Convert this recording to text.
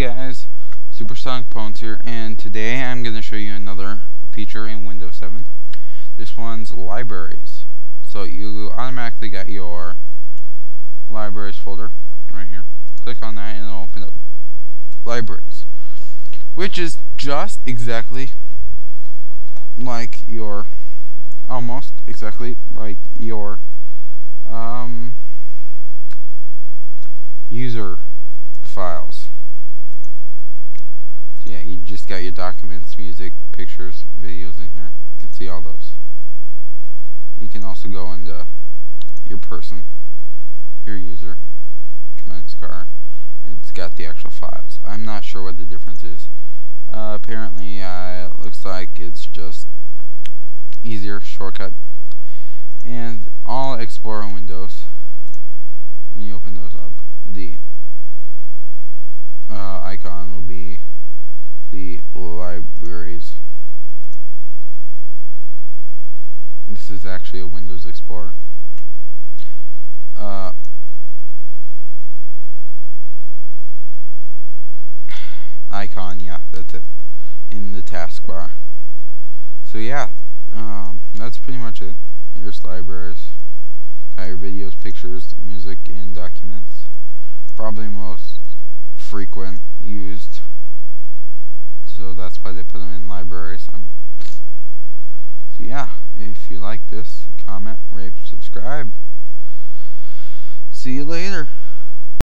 Sonic Pwns here, and today I'm going to show you another feature in Windows 7. This one's libraries. So you automatically got your libraries folder right here. Click on that and it'll open up libraries, which is just exactly like your, almost exactly like your um, user files. So yeah, you just got your documents, music, pictures, videos in here. You can see all those. You can also go into your person, your user, tremendous car, and it's got the actual files. I'm not sure what the difference is. Uh, apparently, uh, it looks like it's just easier shortcut. And all Explorer windows, when you open those up, the uh, icon will be the libraries. This is actually a Windows Explorer. Uh, icon, yeah, that's it, in the taskbar. So yeah, um, that's pretty much it. Here's libraries. Got your videos, pictures, music, and documents. Probably most frequent used. So that's why they put them in libraries. Um, so yeah, if you like this, comment, rate, subscribe. See you later.